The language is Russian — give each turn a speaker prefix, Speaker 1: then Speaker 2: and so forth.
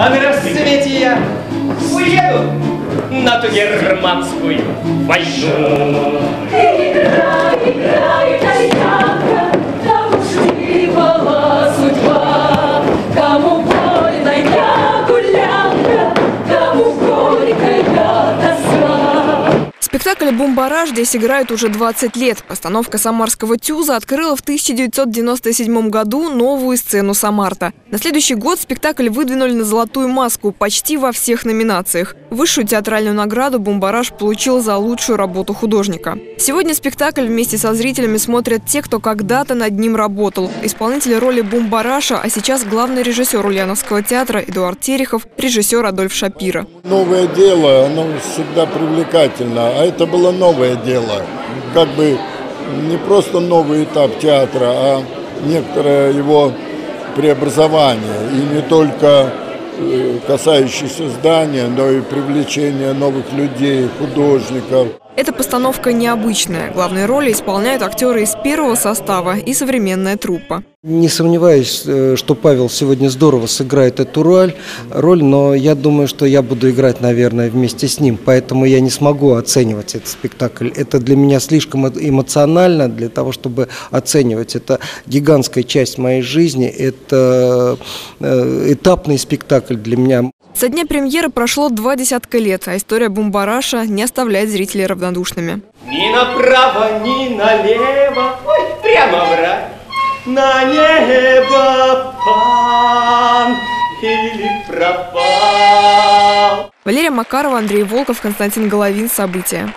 Speaker 1: А на рассвете я уеду на ту германскую войну.
Speaker 2: Спектакль «Бумбараж» здесь играют уже 20 лет. Постановка самарского «Тюза» открыла в 1997 году новую сцену «Самарта». На следующий год спектакль выдвинули на «Золотую маску» почти во всех номинациях. Высшую театральную награду «Бумбараж» получил за лучшую работу художника. Сегодня спектакль вместе со зрителями смотрят те, кто когда-то над ним работал. Исполнитель роли Бумбараша, а сейчас главный режиссер Ульяновского театра Эдуард Терехов, режиссер Адольф Шапира.
Speaker 3: Новое дело, оно всегда привлекательно, а это было новое дело. Как бы не просто новый этап театра, а некоторое его преобразование. И не только касающееся здания, но и привлечение новых людей, художников.
Speaker 2: Эта постановка необычная. Главные роли исполняют актеры из первого состава и современная труппа.
Speaker 4: Не сомневаюсь, э, что Павел сегодня здорово сыграет эту роль, роль, но я думаю, что я буду играть, наверное, вместе с ним, поэтому я не смогу оценивать этот спектакль. Это для меня слишком эмоционально для того, чтобы оценивать. Это гигантская часть моей жизни, это э, этапный спектакль для меня.
Speaker 2: Со дня премьеры прошло два десятка лет, а история Бумбараша не оставляет зрителей равнодушными.
Speaker 1: Ни направо, ни налево, ой, прямо в рай. На небо пан или пропал.
Speaker 2: Валерия Макарова, Андрей Волков, Константин Головин. События.